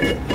Yeah.